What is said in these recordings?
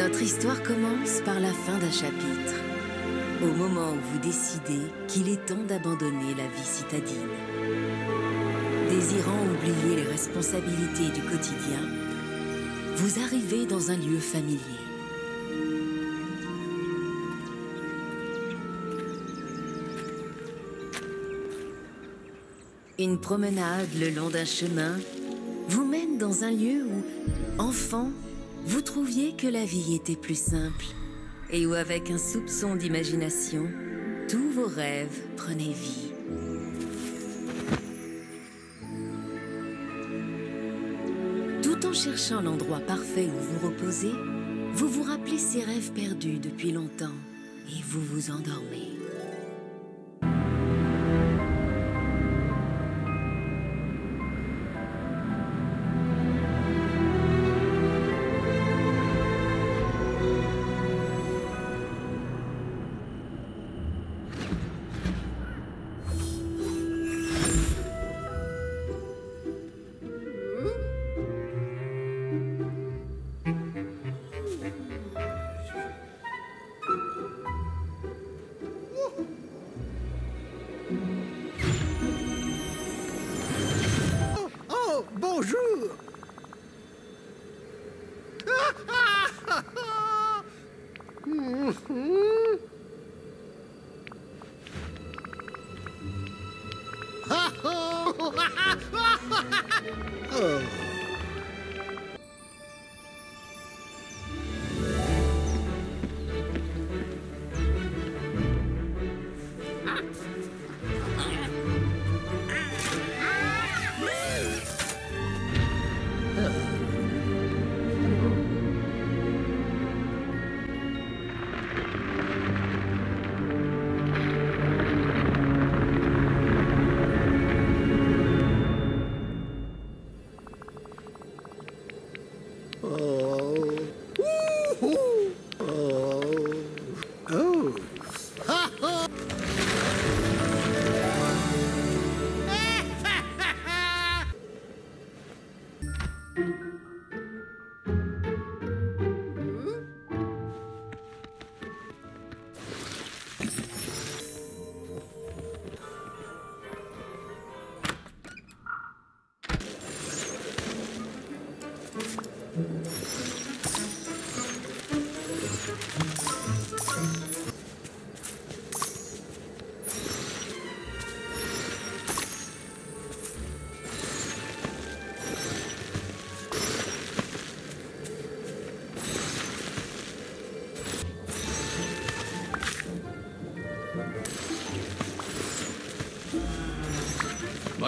Notre histoire commence par la fin d'un chapitre. Au moment où vous décidez qu'il est temps d'abandonner la vie citadine. Désirant oublier les responsabilités du quotidien, vous arrivez dans un lieu familier. Une promenade le long d'un chemin vous mène dans un lieu où, enfant, vous trouviez que la vie était plus simple et où, avec un soupçon d'imagination, tous vos rêves prenaient vie. Tout en cherchant l'endroit parfait où vous reposez, vous vous rappelez ces rêves perdus depuis longtemps et vous vous endormez. Oh.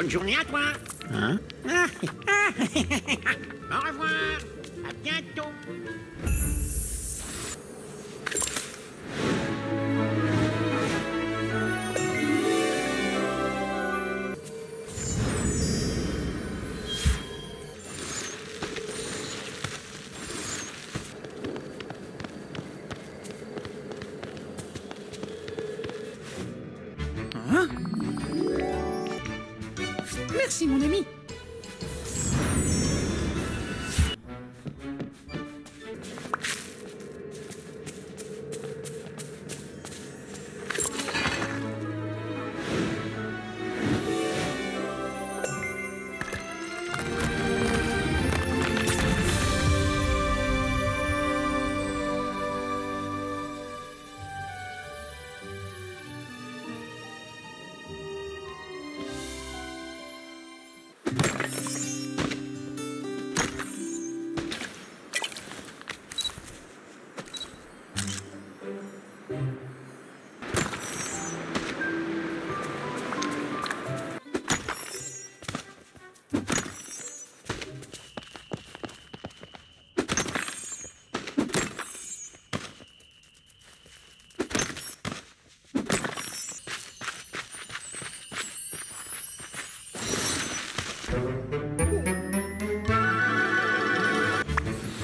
Bonne journée à toi. Hein? Au revoir. À bientôt. Merci, mon ami.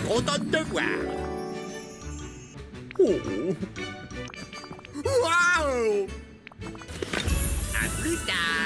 Content de te voir. Oh. Waouh À plus tard. Oh.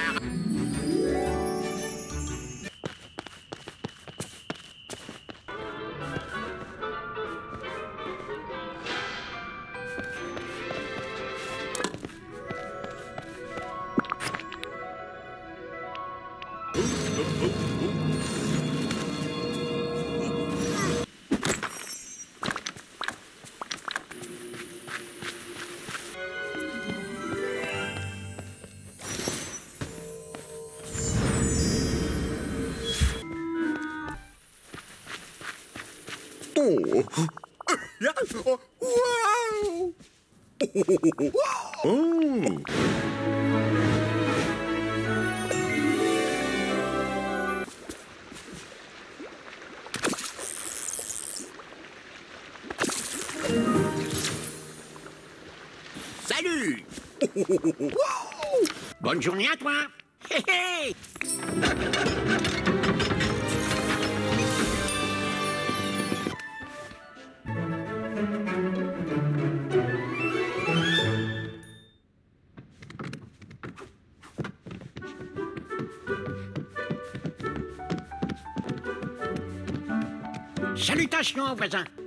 Oh. Wow. Oh. Salut Bonne journée à toi Salutations, voisin